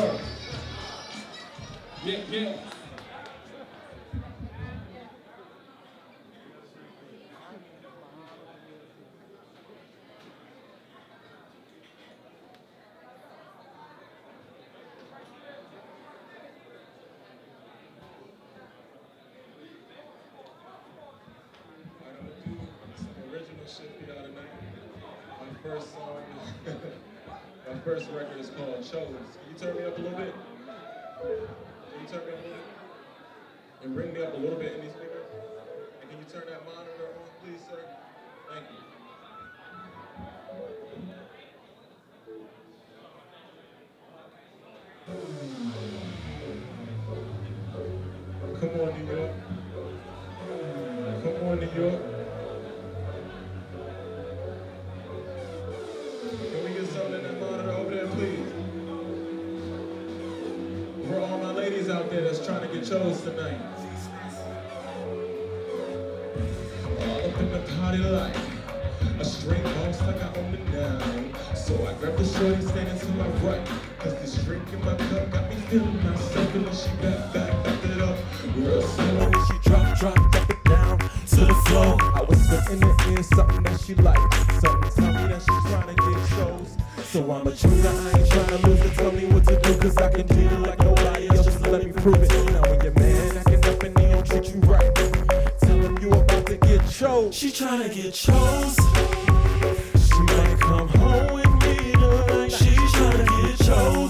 Yeah, yeah. Original shit tonight. My first song, my first record is called Chose. Can you turn me up a little bit? Can you turn me up a little bit? And bring me up a little bit in these speakers? And can you turn that monitor on, please, sir? Thank you. Come on, New York. Come on, New York. Trying to get chose tonight. All up in the party like a straight boss like I own it now. So I grab the shorty standing to my right. Cause this drink in my cup got me feeling myself. And then she back, back, back it up. Real slow. She drop, drop, drop it down to the floor. I whisper in her ear something that she like. Something tell me that she's trying to get shows. So I'm a chooser, I ain't trying to lose it. Tell me what to do, cause I can do it like nobody else. Just let me prove it. Now when your man acting up and he don't treat you right, tell him you about to get chose. She tryna get chose. She might come home with me tonight. She tryna get chose.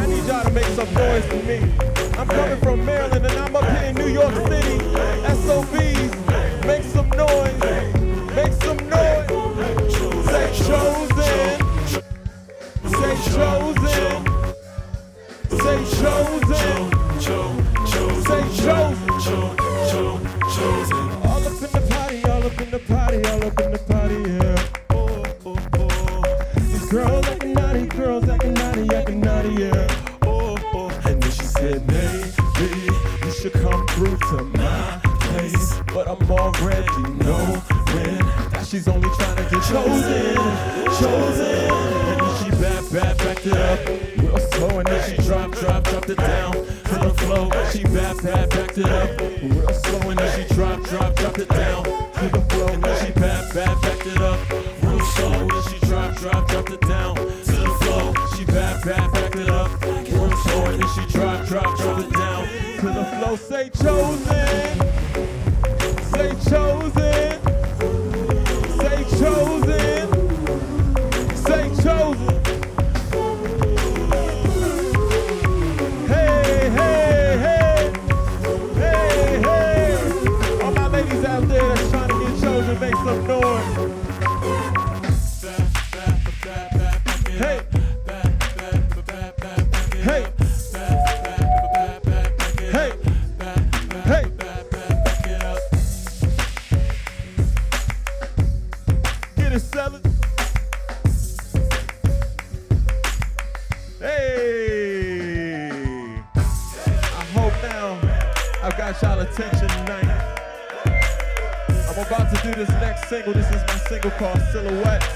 I need y'all to make some noise for me. I'm coming from Maryland and I'm up here in New York City. SOBs, make some noise. Make some noise. Say chosen. Say chosen. Say chosen. Girls acting naughty, girls acting naughty, acting naughty, yeah. Oh, oh. And then she said, maybe you should come through to my place. But I'm already knowing that she's only trying to get chosen, chosen. And then she back, back, backed it up real slow, and then she drop, drop, dropped it down to the floor. She back, back, backed it up real slow, and then she drop, drop, dropped it down to the flow. And then she back, floor. I've got y'all attention tonight. I'm about to do this next single. This is my single called Silhouettes.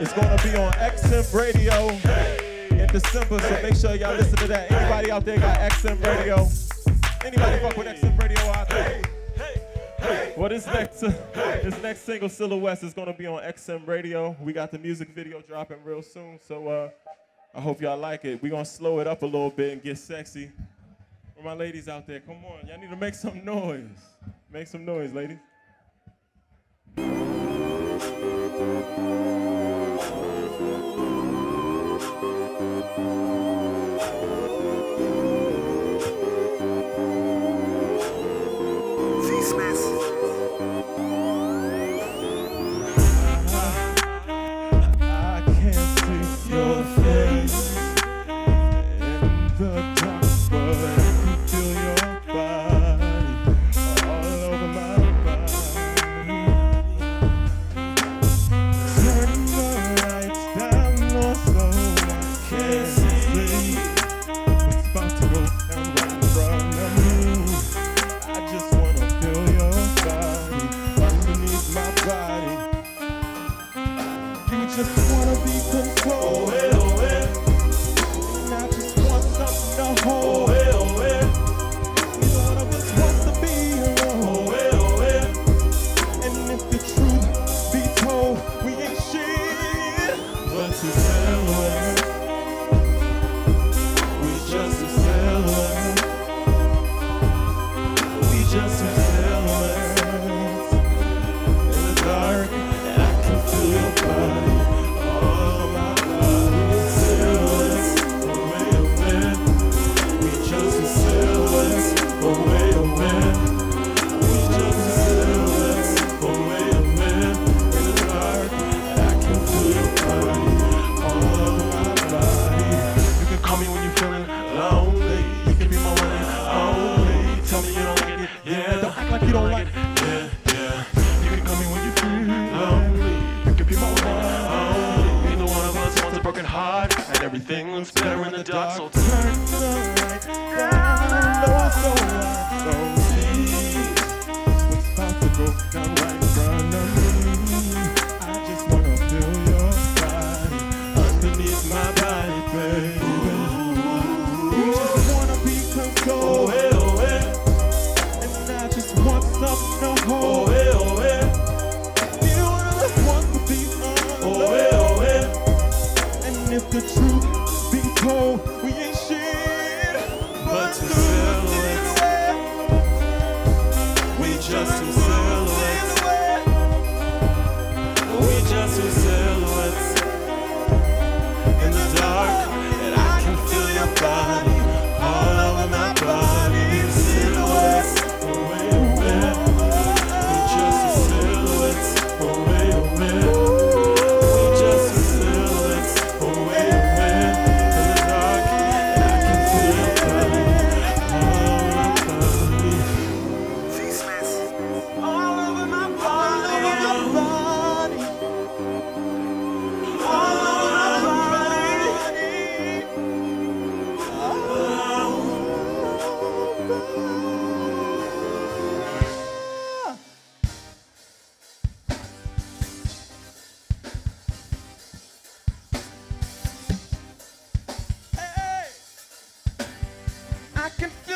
It's gonna be on XM Radio in December, so make sure y'all listen to that. Anybody out there got XM radio? Anybody fuck with XM radio out there? Well, this next this next single, Silhouettes, is gonna be on XM radio. We got the music video dropping real soon, so uh, I hope y'all like it. we gonna slow it up a little bit and get sexy. My ladies out there, come on, y'all need to make some noise. Make some noise, ladies. Just I can feel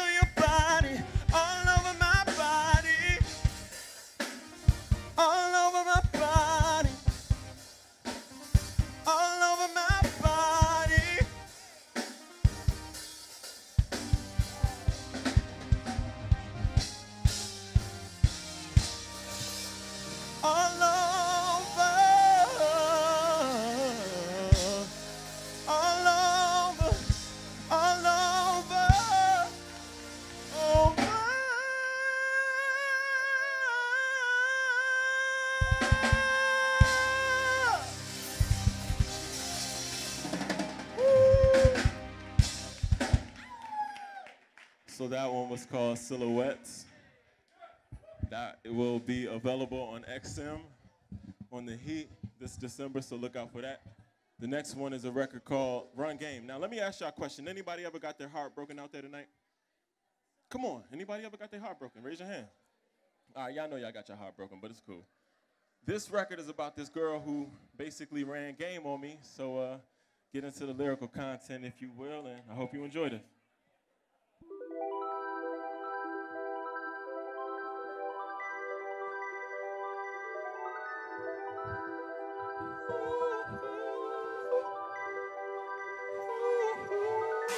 that one was called Silhouettes. That will be available on XM on the Heat this December, so look out for that. The next one is a record called Run Game. Now, let me ask y'all a question. Anybody ever got their heart broken out there tonight? Come on, anybody ever got their heart broken? Raise your hand. All right, y'all know y'all got your heart broken, but it's cool. This record is about this girl who basically ran game on me, so uh, get into the lyrical content if you will, and I hope you enjoyed it.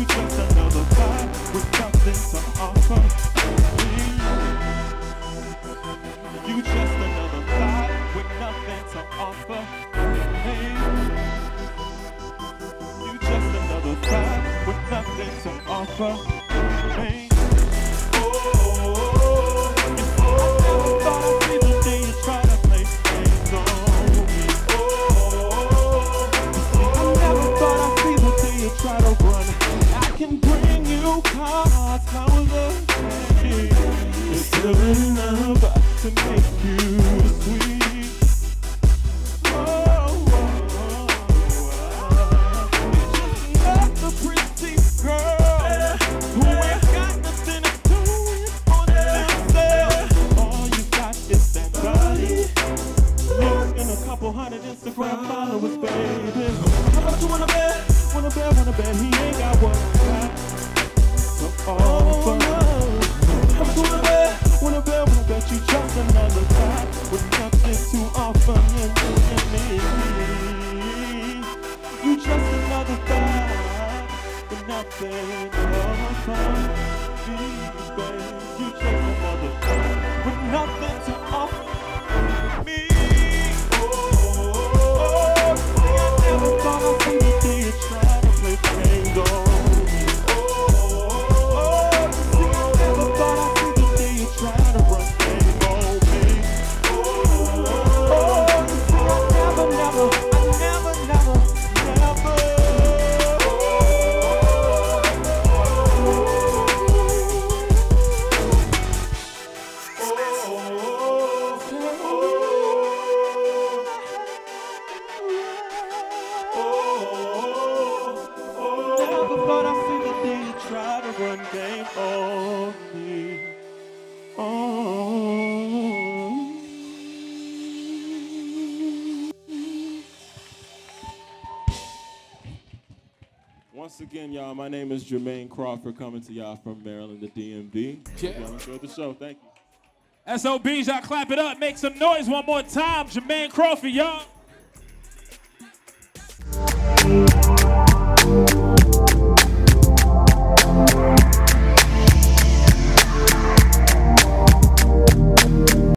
you drink tonight? Instagram followers, baby. How about you wanna bet? Wanna bet, wanna bet he ain't got what got to offer. How about you wanna bet? Wanna bet, wanna bet you chose another guy with nothing to offer and doing me. You just another guy with nothing to offer. Once again, y'all, my name is Jermaine Crawford coming to y'all from Maryland, the DMV. Yeah. Y'all enjoy the show. Thank you. SOBs, y'all clap it up. Make some noise one more time. Jermaine Crawford, y'all.